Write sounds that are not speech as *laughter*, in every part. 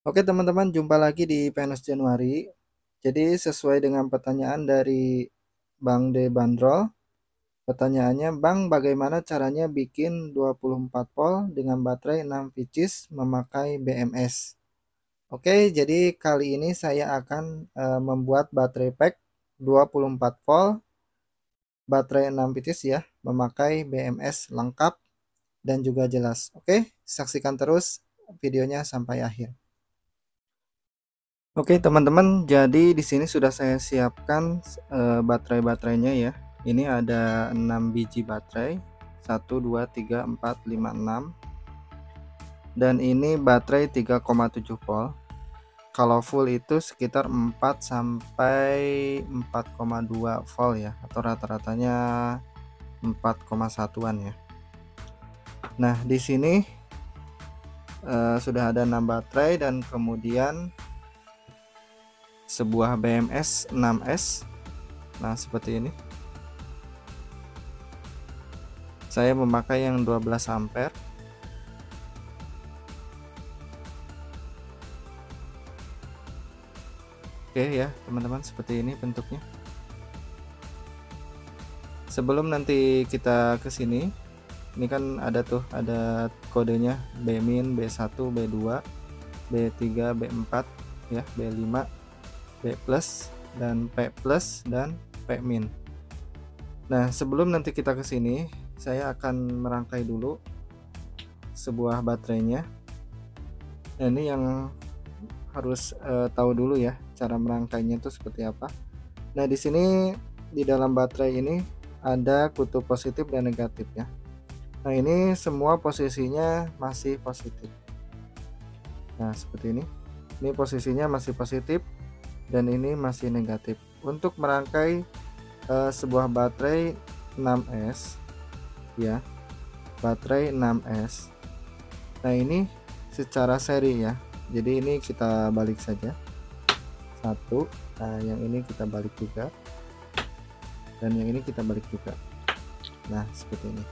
Oke teman-teman, jumpa lagi di PNS Januari. Jadi sesuai dengan pertanyaan dari Bang De Bandrol, pertanyaannya, Bang bagaimana caranya bikin 24 volt dengan baterai 6 pcs memakai BMS? Oke, jadi kali ini saya akan e, membuat baterai pack 24 volt baterai 6 pcs ya, memakai BMS lengkap dan juga jelas. Oke, saksikan terus videonya sampai akhir. Oke teman-teman, jadi di sini sudah saya siapkan uh, baterai-baterainya ya. Ini ada 6 biji baterai. 1 2 3 4 5 6. Dan ini baterai 3,7 volt. Kalau full itu sekitar 4 sampai 4,2 volt ya atau rata-ratanya 4,1-an ya. Nah, di sini uh, sudah ada 6 baterai dan kemudian sebuah BMS 6S nah seperti ini. Saya memakai yang 12 ampere. Oke ya teman-teman seperti ini bentuknya. Sebelum nanti kita ke sini ini kan ada tuh ada kodenya B min B1 B2 B3 B4 ya B5 B plus dan P plus dan P min. Nah sebelum nanti kita ke sini saya akan merangkai dulu sebuah baterainya. Nah ini yang harus uh, tahu dulu ya cara merangkainya itu seperti apa. Nah di sini di dalam baterai ini ada kutub positif dan negatif ya. Nah ini semua posisinya masih positif. Nah seperti ini. Ini posisinya masih positif dan ini masih negatif. Untuk merangkai uh, sebuah baterai 6S ya. Baterai 6S nah ini secara seri ya. Jadi ini kita balik saja. Satu. Nah yang ini kita balik juga. Dan yang ini kita balik juga. Nah seperti ini.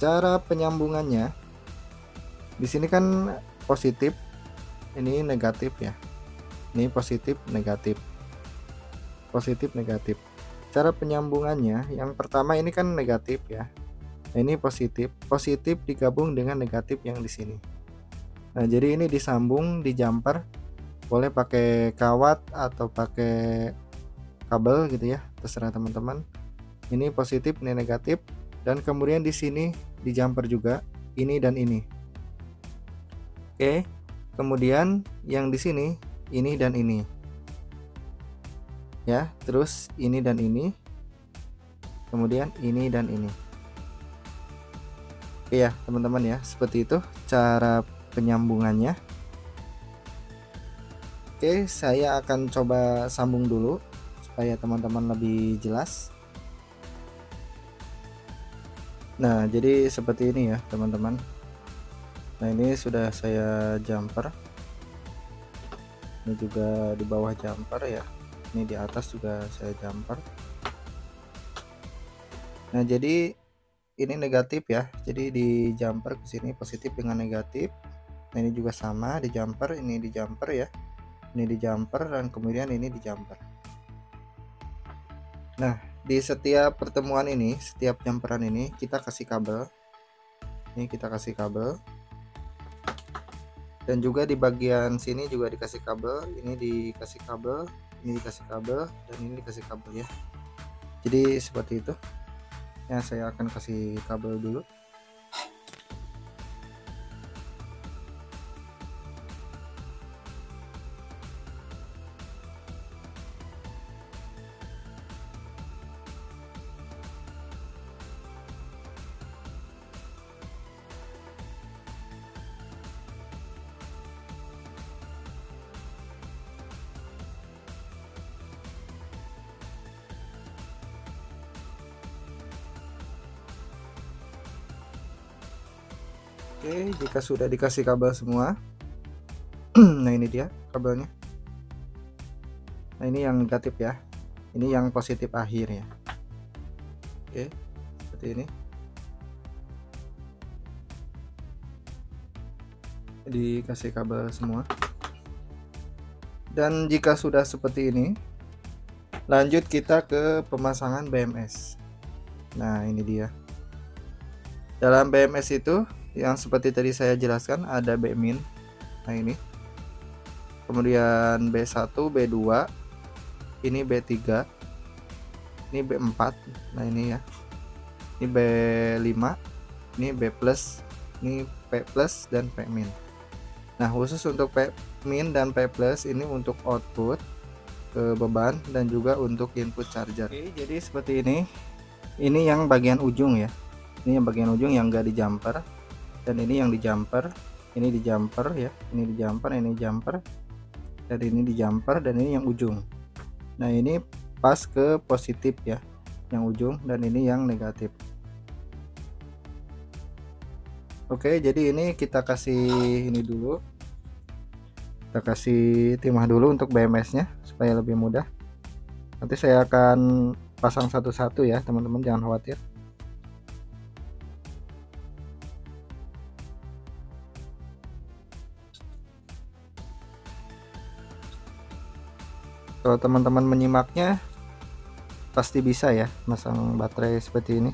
Cara penyambungannya. Di sini kan positif ini negatif ya ini positif negatif. Positif negatif. Cara penyambungannya yang pertama ini kan negatif ya. Nah, ini positif. Positif digabung dengan negatif yang di sini. Nah jadi ini disambung di jumper boleh pakai kawat atau pakai kabel gitu ya. Terserah teman-teman. Ini positif ini negatif. Dan kemudian di sini di jumper juga ini dan ini. Oke. Kemudian yang di sini ini dan ini. Ya terus ini dan ini. Kemudian ini dan ini. Oke ya teman-teman ya seperti itu cara penyambungannya. Oke saya akan coba sambung dulu supaya teman-teman lebih jelas. Nah jadi seperti ini ya teman-teman. Nah ini sudah saya jumper ini juga di bawah jumper ya. Ini di atas juga saya jumper. Nah jadi ini negatif ya. Jadi di jumper ke sini positif dengan negatif. Nah ini juga sama di jumper ini di jumper ya. Ini di jumper dan kemudian ini di jumper. Nah di setiap pertemuan ini setiap jumperan ini kita kasih kabel. Ini kita kasih kabel dan juga di bagian sini juga dikasih kabel ini dikasih kabel ini dikasih kabel dan ini dikasih kabel ya. Jadi seperti itu. Ya saya akan kasih kabel dulu Oke, jika sudah dikasih kabel semua. *clears throat* nah, ini dia kabelnya. Nah, ini yang negatif ya. Ini yang positif akhir ya. Oke, seperti ini. Dikasih kabel semua. dan jika sudah seperti ini lanjut kita ke pemasangan BMS nah ini dia dalam BMS itu yang seperti tadi saya jelaskan ada B min nah ini. Kemudian B1 B2 ini B3 ini B4 nah ini ya. Ini B5 ini B plus. Ini P plus dan P min. Nah khusus untuk P min dan P plus ini untuk output ke beban dan juga untuk input charger. Oke, jadi seperti ini. Ini yang bagian ujung ya. Ini yang bagian ujung yang enggak di jumper dan ini yang di jumper ini di jumper ya ini di jumper ini jumper dan ini di jumper dan ini yang ujung. Nah ini pas ke positif ya yang ujung dan ini yang negatif. Oke jadi ini kita kasih ini dulu. Kita kasih timah dulu untuk BMS nya supaya lebih mudah. Nanti saya akan pasang satu-satu ya teman-teman jangan khawatir kalau teman-teman menyimaknya pasti bisa ya masang baterai seperti ini.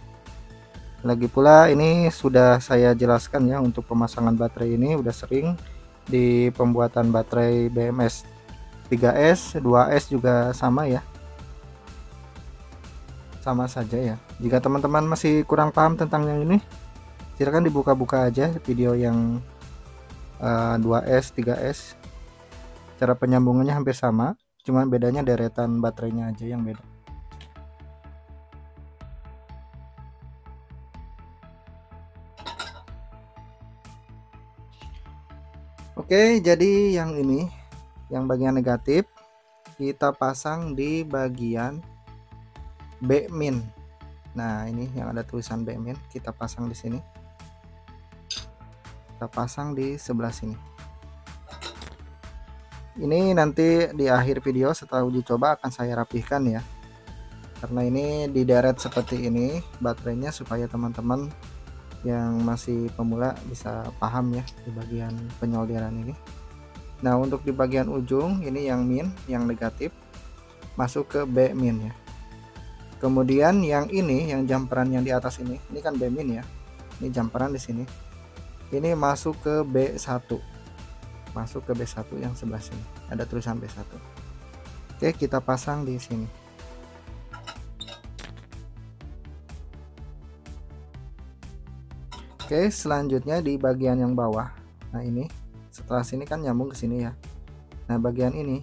Lagi pula ini sudah saya jelaskan ya untuk pemasangan baterai ini udah sering di pembuatan baterai BMS 3S 2S juga sama ya. Sama saja ya. Jika teman-teman masih kurang paham tentang yang ini silahkan dibuka-buka aja video yang uh, 2S 3S cara penyambungannya hampir sama cuman bedanya deretan baterainya aja yang beda. Oke jadi yang ini yang bagian negatif kita pasang di bagian B min nah ini yang ada tulisan B min kita pasang di sini. Kita pasang di sebelah sini ini nanti di akhir video setelah uji coba akan saya rapihkan ya. Karena ini di deret seperti ini baterainya supaya teman-teman yang masih pemula bisa paham ya di bagian penyolderan ini. Nah untuk di bagian ujung ini yang min yang negatif masuk ke B min ya. Kemudian yang ini yang jamperan yang di atas ini ini kan B min ya. Ini jamperan di sini. Ini masuk ke B1 masuk ke B1 yang sebelah sini. Ada tulisan B1 oke kita pasang di sini. Oke selanjutnya di bagian yang bawah. Nah ini. Setelah sini kan nyambung ke sini ya. Nah bagian ini.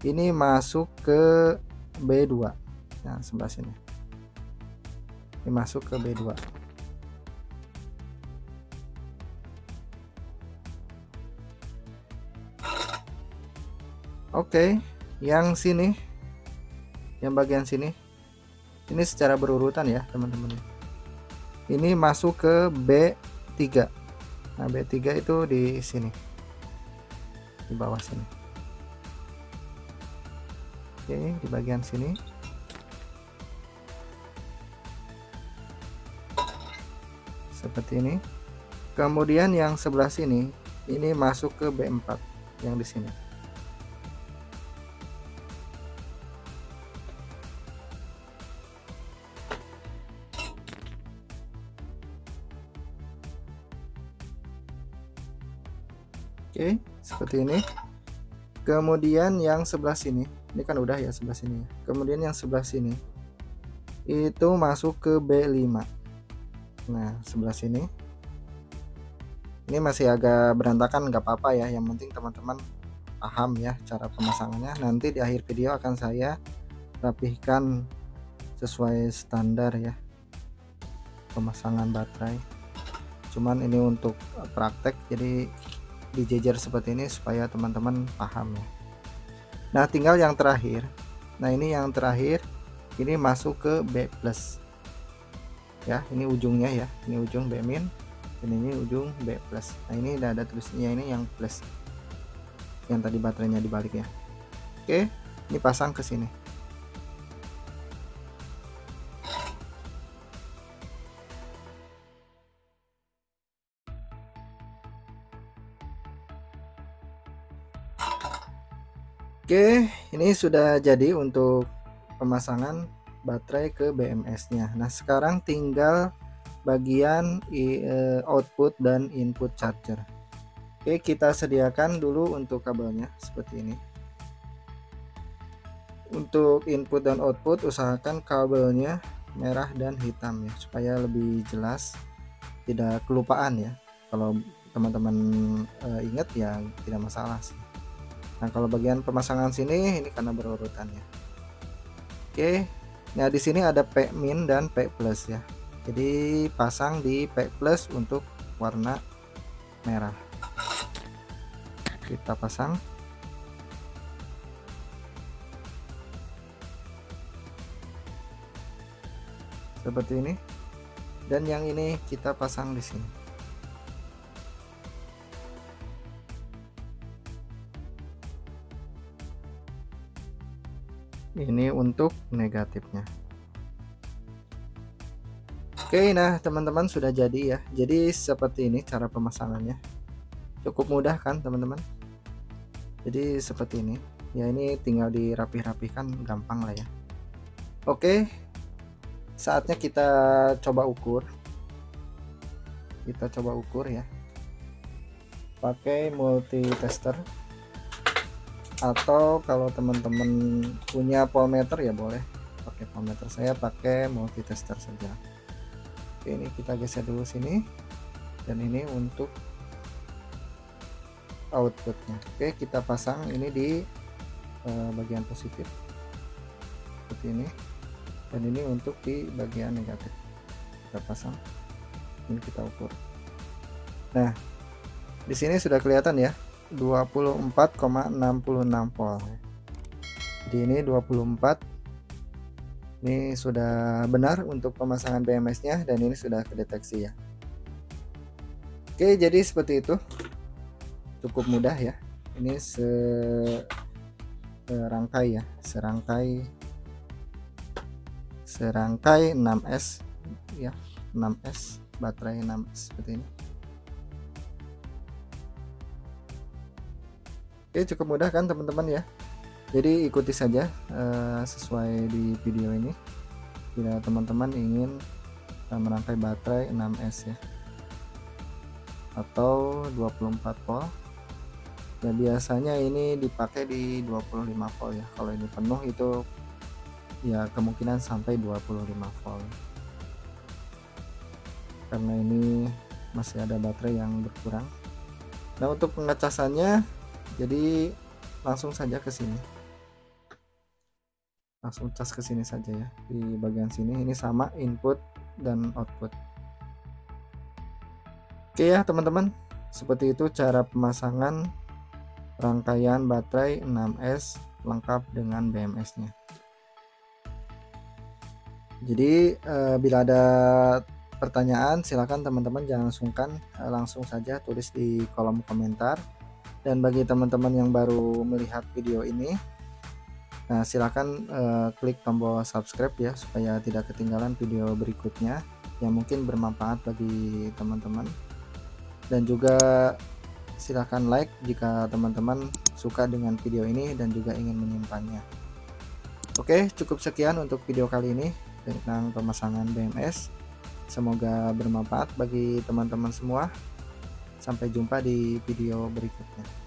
Ini masuk ke B2 nah sebelah sini. Ini masuk ke B2 Oke, yang sini, yang bagian sini, ini secara berurutan ya teman-teman. Ini masuk ke B3. Nah B3 itu di sini, di bawah sini. Oke, di bagian sini. Seperti ini. Kemudian yang sebelah sini, ini masuk ke B4 yang di sini. Oke, seperti ini. Kemudian yang sebelah sini, ini kan udah ya sebelah sini. Kemudian yang sebelah sini itu masuk ke B5. Nah, sebelah sini. Ini masih agak berantakan nggak apa-apa ya, yang penting teman-teman paham ya cara pemasangannya. Nanti di akhir video akan saya rapihkan sesuai standar ya pemasangan baterai. Cuman ini untuk praktek jadi dijejer seperti ini supaya teman-teman paham ya. Nah tinggal yang terakhir. Nah ini yang terakhir ini masuk ke B plus. Ya ini ujungnya ya. Ini ujung B min dan ini ujung B plus. Nah ini udah ada tulisnya ini yang plus. Yang tadi baterainya dibalik ya. Oke ini pasang ke sini ini sudah jadi untuk pemasangan baterai ke BMS nya nah sekarang tinggal bagian eh, output dan input charger. Oke kita sediakan dulu untuk kabelnya seperti ini. Untuk input dan output usahakan kabelnya merah dan hitam ya supaya lebih jelas tidak kelupaan ya. Kalau teman-teman e, ingat ya tidak masalah sih nah kalau bagian pemasangan sini ini karena berurutan ya oke nah di sini ada P min dan P plus ya. Jadi pasang di P plus untuk warna merah. Kita pasang. Seperti ini. Dan yang ini kita pasang di sini ini untuk negatifnya. Oke nah teman-teman sudah jadi ya. Jadi seperti ini cara pemasangannya. Cukup mudah kan teman-teman? Jadi seperti ini. Ya ini tinggal dirapih-rapihkan gampang lah ya. Oke saatnya kita coba ukur. Kita coba ukur ya. Pakai multi tester atau kalau teman-teman punya voltmeter ya boleh. Pakai voltmeter saya pakai multi tester saja. Oke ini kita geser dulu sini. Dan ini untuk outputnya. Oke kita pasang ini di uh, bagian positif. Seperti ini. Dan ini untuk di bagian negatif. Kita pasang. Ini kita ukur. Nah di sini sudah kelihatan ya 24,66 volt. Jadi ini 24 ini sudah benar untuk pemasangan BMS nya dan ini sudah kedeteksi ya. Oke jadi seperti itu. Cukup mudah ya. Ini serangkai ya. Serangkai serangkai 6S ya 6S baterai 6S seperti ini Oke cukup mudah kan teman-teman ya. Jadi ikuti saja uh, sesuai di video ini. Bila teman-teman ingin uh, merangkai baterai 6S ya. Atau 24 volt. Ya biasanya ini dipakai di 25 volt ya. Kalau ini penuh itu ya kemungkinan sampai 25 volt. Karena ini masih ada baterai yang berkurang. Nah untuk pengecasannya jadi langsung saja ke sini. Langsung cas ke sini saja ya di bagian sini. Ini sama input dan output. Oke ya teman-teman. Seperti itu cara pemasangan rangkaian baterai 6S lengkap dengan BMS nya jadi uh, bila ada pertanyaan silakan teman-teman jangan sungkan. Langsung saja tulis di kolom komentar dan bagi teman-teman yang baru melihat video ini nah silakan uh, klik tombol subscribe ya supaya tidak ketinggalan video berikutnya yang mungkin bermanfaat bagi teman-teman dan juga silakan like jika teman-teman suka dengan video ini dan juga ingin menyimpannya oke cukup sekian untuk video kali ini tentang pemasangan BMS. Semoga bermanfaat bagi teman-teman semua. Sampai jumpa di video berikutnya.